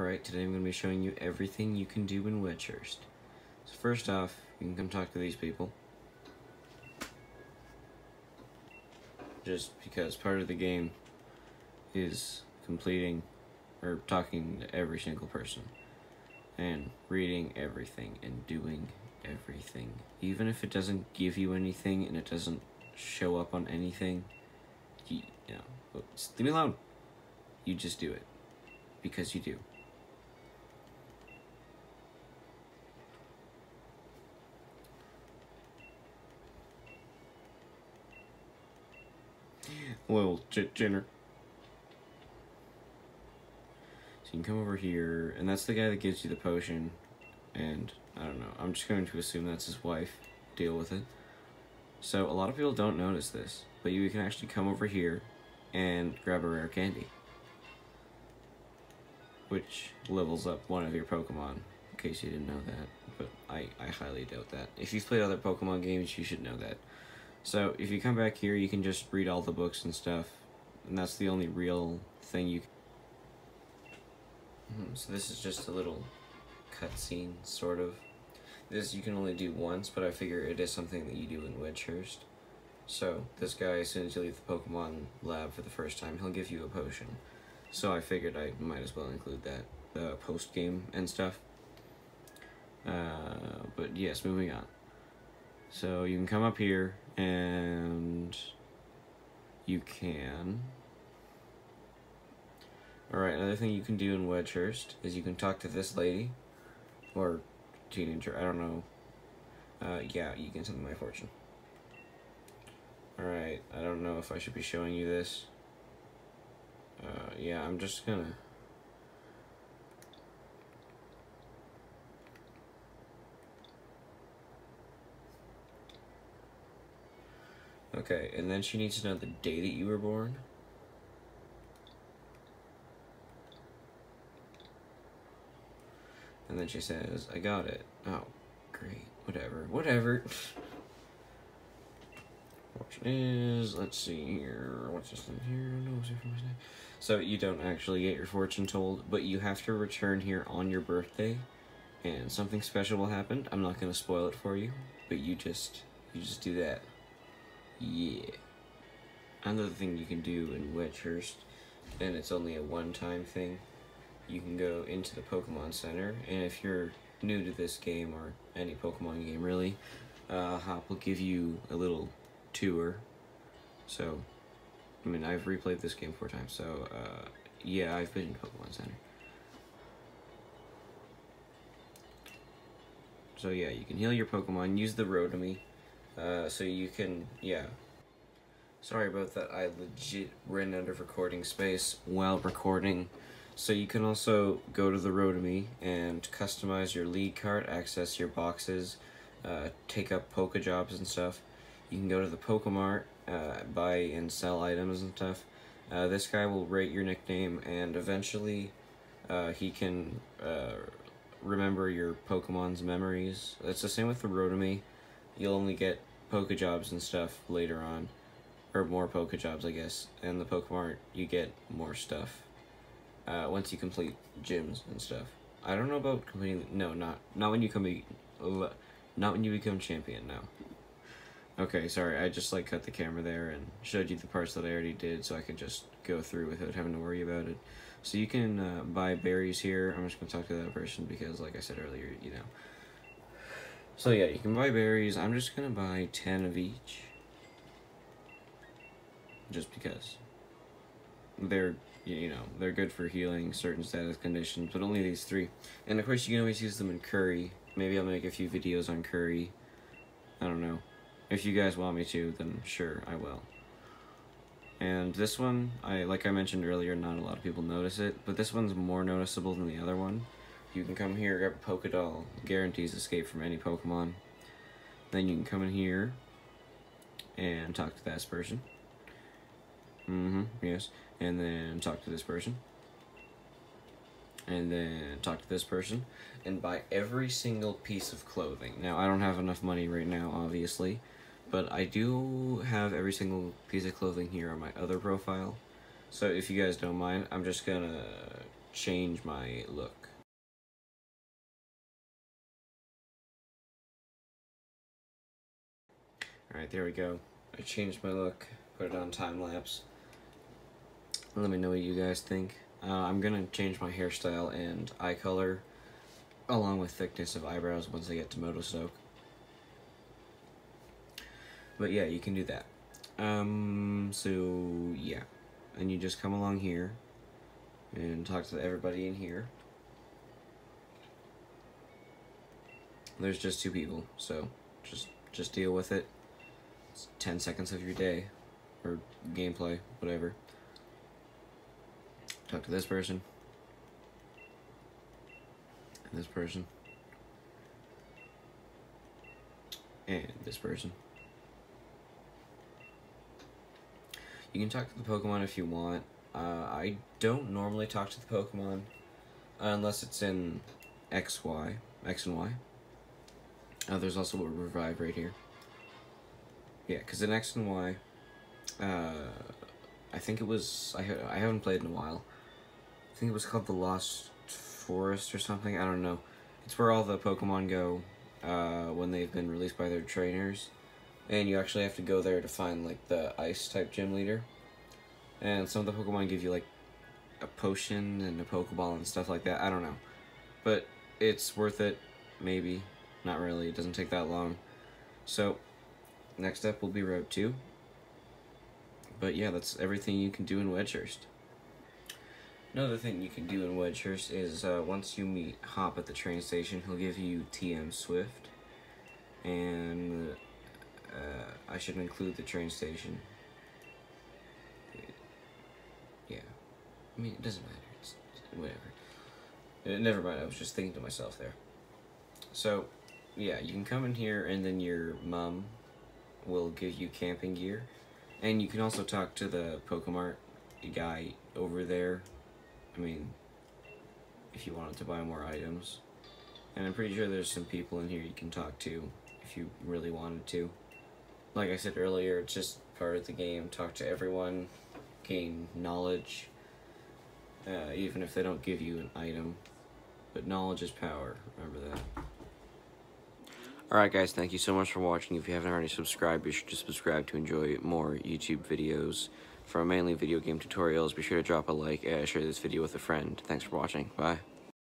Alright, today I'm going to be showing you everything you can do in Wedgehurst. So first off, you can come talk to these people. Just because part of the game is completing or talking to every single person and reading everything and doing everything. Even if it doesn't give you anything and it doesn't show up on anything, you, you know, leave me alone. You just do it because you do. J- Jenner. So you can come over here, and that's the guy that gives you the potion. And I don't know. I'm just going to assume that's his wife. Deal with it. So a lot of people don't notice this, but you can actually come over here and grab a rare candy, which levels up one of your Pokemon. In case you didn't know that, but I I highly doubt that. If you've played other Pokemon games, you should know that. So if you come back here, you can just read all the books and stuff, and that's the only real thing you. Can... So this is just a little cutscene, sort of. This you can only do once, but I figure it is something that you do in Wedgehurst. So this guy, as soon as you leave the Pokemon lab for the first time, he'll give you a potion. So I figured I might as well include that uh, post game and stuff. Uh, but yes, moving on. So you can come up here and you can. Alright, another thing you can do in Wedgehurst is you can talk to this lady, or teenager, I don't know. Uh, yeah, you can send my fortune. Alright, I don't know if I should be showing you this. Uh, yeah, I'm just gonna... Okay, and then she needs to know the day that you were born. And then she says, I got it. Oh, great. Whatever. Whatever. Fortune is, let's see here. What's this in here? No, so you don't actually get your fortune told, but you have to return here on your birthday, and something special will happen. I'm not gonna spoil it for you, but you just you just do that. Yeah. Another thing you can do in Wedgehurst, and it's only a one-time thing, you can go into the Pokemon Center, and if you're new to this game, or any Pokemon game really, uh, Hop will give you a little tour. So, I mean, I've replayed this game four times, so, uh, yeah, I've been in Pokemon Center. So yeah, you can heal your Pokemon, use the Rotomi, uh, so you can, yeah. Sorry about that, I legit ran out of recording space while recording. So you can also go to the Rotomi and customize your lead card, access your boxes, uh, take up Poke Jobs and stuff. You can go to the Pokemart, uh, buy and sell items and stuff. Uh, this guy will rate your nickname and eventually uh, he can uh, remember your Pokemon's memories. It's the same with the Rotomi. You'll only get Pokejobs and stuff later on. Or more Poke Jobs, I guess. And the Pokemon, you get more stuff. Uh, once you complete gyms and stuff. I don't know about completing. No, not not when you come. Not when you become champion. No. Okay, sorry. I just like cut the camera there and showed you the parts that I already did, so I could just go through without having to worry about it. So you can uh, buy berries here. I'm just gonna talk to that person because, like I said earlier, you know. So yeah, you can buy berries. I'm just gonna buy ten of each, just because. They're you know, they're good for healing certain status conditions, but only these three. And of course, you can always use them in curry. Maybe I'll make a few videos on curry. I don't know. If you guys want me to, then sure, I will. And this one, I like I mentioned earlier, not a lot of people notice it, but this one's more noticeable than the other one. You can come here, grab a Pokédoll, guarantees escape from any Pokemon. Then you can come in here and talk to that person. Mm-hmm, yes and then talk to this person and then talk to this person and buy every single piece of clothing. Now, I don't have enough money right now, obviously, but I do have every single piece of clothing here on my other profile. So if you guys don't mind, I'm just gonna change my look. Alright, there we go. I changed my look, put it on time lapse. Let me know what you guys think. Uh, I'm gonna change my hairstyle and eye color along with thickness of eyebrows once I get to Motostoke. But yeah, you can do that. Um, so yeah. And you just come along here and talk to everybody in here. There's just two people, so just just deal with it. It's 10 seconds of your day or gameplay, whatever. Talk to this person. And this person. And this person. You can talk to the Pokemon if you want. Uh, I don't normally talk to the Pokemon unless it's in X, Y, X and Y. Uh, there's also a revive right here. Yeah, because in X and Y, uh, I think it was, I, I haven't played in a while. I think it was called the Lost Forest or something, I don't know. It's where all the Pokemon go uh, when they've been released by their trainers. And you actually have to go there to find, like, the Ice-type gym leader. And some of the Pokemon give you, like, a potion and a Pokeball and stuff like that. I don't know. But it's worth it, maybe. Not really, it doesn't take that long. So, next up will be Route 2. But yeah, that's everything you can do in Wedgehurst. Another thing you can do in Wedgehurst is uh, once you meet Hop at the train station, he'll give you TM Swift. And uh, I should include the train station. Yeah. I mean, it doesn't matter. It's, whatever. Uh, never mind, I was just thinking to myself there. So, yeah, you can come in here and then your mom will give you camping gear. And you can also talk to the Pokemart guy over there. I mean, if you wanted to buy more items. And I'm pretty sure there's some people in here you can talk to if you really wanted to. Like I said earlier, it's just part of the game. Talk to everyone, gain knowledge, uh, even if they don't give you an item. But knowledge is power, remember that. Alright guys, thank you so much for watching. If you haven't already subscribed, be sure to subscribe to enjoy more YouTube videos from mainly video game tutorials. Be sure to drop a like and share this video with a friend. Thanks for watching. Bye.